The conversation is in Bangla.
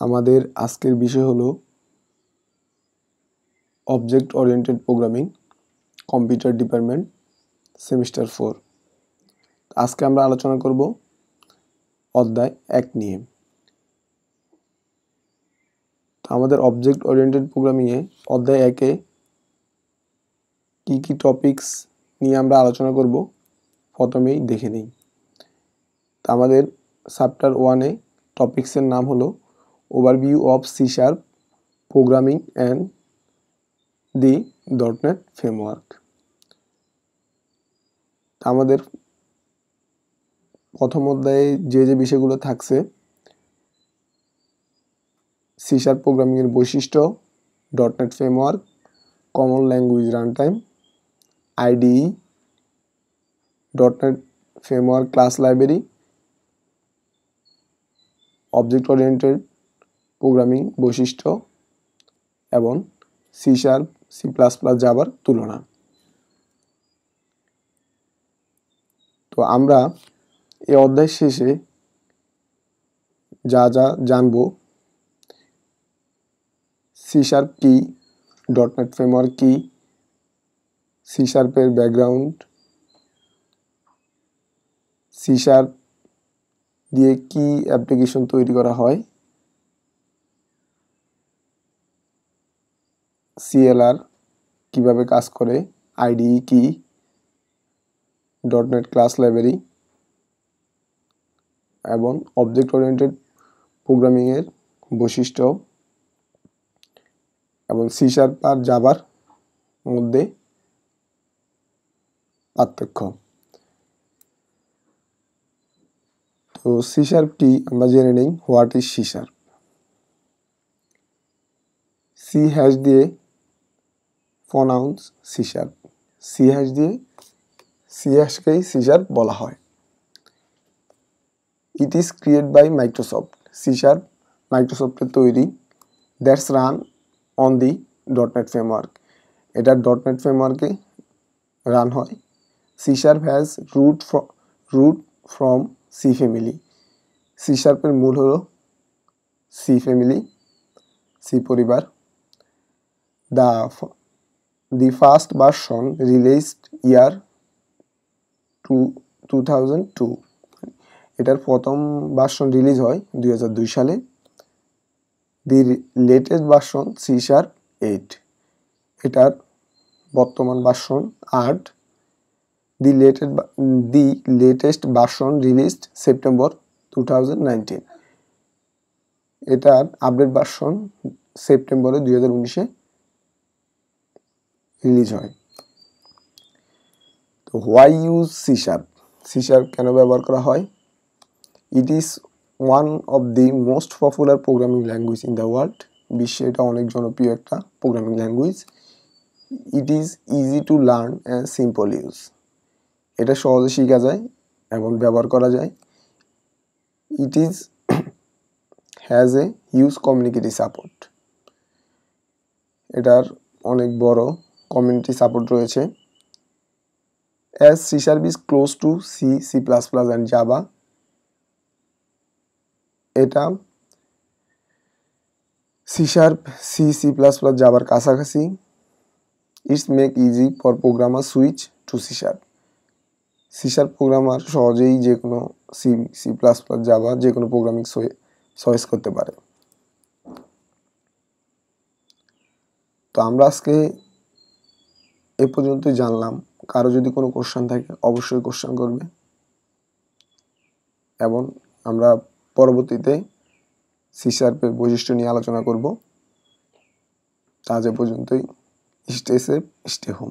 আমাদের আজকের বিষয় হলো object oriented programming computer department semester four আজকে আমরা আলোচনা করব অধ্যায় এক নিয়ে। আমাদের অবজেক্ট ওরিয়েন্টেড প্রোগ্রামিংয়ে অধ্যায় একে কি কি টপিকস নিয়ে আমরা আলোচনা করব প্রথমেই দেখে নিই। আমাদের চ্যাপ্টার ওয়ানে টপিক্সের নাম হলো overview of C sharp programming and the dot net framework আমাদের প্রথম অধ্যায়ে যে যে বিষয়গুলো থাকছে সি শার্প প্রোগ্রামিংয়ের বৈশিষ্ট্য dot net framework common language run time IDE dot net framework class library object oriented programming বৈশিষ্ট্য এবং C sharp C plus plus জাভার তুলনা। তো আমরা এই অধ্যায় শেষে যা যা জানব সি শার্প কি ডটনেট ফ্রেমওয়ার্ক কি সি শার্পের ব্যাকগ্রাউন্ড সি শার্প দিয়ে কি অ্যাপ্লিকেশন তৈরি করা হয় সিএলআর কীভাবে কাজ করে আইডিই কি ডটনেট ক্লাস লাইব্রেরি এবং অবজেক্ট ওরিয়েন্টেড প্রোগ্রামিংয়ের বৈশিষ্ট্য এবং সি শার্প আর জাভার মধ্যে পার্থক্য। তো সি শার্প আমরা জেনে নেই what is C sharp C hash দিয়ে pronounce C sharp C hash দিয়ে সি হ্যাশকেই সি বলা হয়। It is create by Microsoft C sharp মাইক্রোসফটের তৈরি। That's run on the dot net framework এটা. ডটনেট ফ্রেমওয়ার্কে রান হয়। C sharp has root root from C family C শার্পের মূল হলো সি ফ্যামিলি সি পরিবার। The released year two two thousand two এটার প্রথম ভার্সন রিলিজ হয় দুই হাজার দুই সালে। The latest version C sharp eight এটার বর্তমান ভার্সন আট। The latest the latest version released September two এটার আপডেট ভার্সন সেপ্টেম্বরে দুই হাজার উনিশে। রিলিজ হয়। তো হোয়াই ইউজ সি শার্প কেন ব্যবহার করা হয়? It is one of the most popular programming language in the world বিশ্বে এটা অনেক জনপ্রিয় একটা programming language it is easy to learn and simple use এটা সহজে শেখা যায় এবং ব্যবহার করা যায়। It is has a huge communicative support এটার অনেক বড় কমিউনিটি সাপোর্ট রয়েছে। As sharp is close to C C plus plus and Java এটা C sharp C C plus plus জাভার কাছাকাছি। It's make easy for programmer switch to C sharp C sharp programmer সহজেই যে কোনো C C plus plus Java যে কোনো প্রোগ্রামিং চয়েস করতে পারে। তো আমরা আজকে এ পর্যন্তই জানলাম। কারও যদি কোনো কোশ্চেন থাকে, অবশ্যই কোশ্চান করবে। এবং আমরা পরবর্তীতে সি বৈশিষ্ট্য নিয়ে আলোচনা করব। আজ এ পর্যন্তই। Stay safe stay home